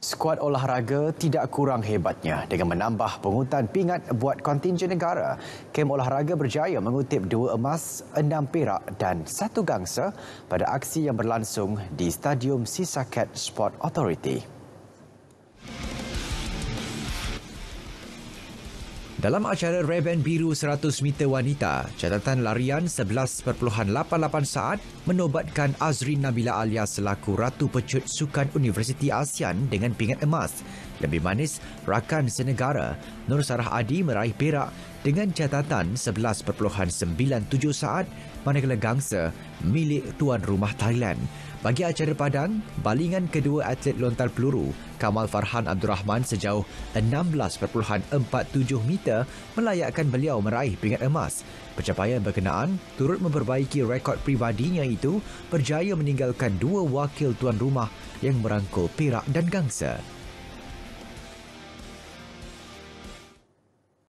Skuad olahraga tidak kurang hebatnya dengan menambah pungutan pingat buat kontingen negara. Kem olahraga berjaya mengutip dua emas, enam perak dan satu gangsa pada aksi yang berlangsung di Stadium Sisaket Sport Authority. Dalam acara Reben Biru 100 meter wanita, catatan larian 11.88 saat menobatkan Azrin Nabila Alia selaku Ratu Pecut Sukan Universiti ASEAN dengan pingat emas. Lebih manis, rakan senegara Nur Sarah Adi meraih perak dengan catatan 11.97 saat manakala gangsa milik tuan rumah Thailand. Bagi acara Padang, balingan kedua atlet lontar peluru, Kamal Farhan Abdul Rahman sejauh 16.47 meter melayakkan beliau meraih pingat emas. Pencapaian berkenaan turut memperbaiki rekod pribadinya itu berjaya meninggalkan dua wakil tuan rumah yang merangkul perak dan gangsa.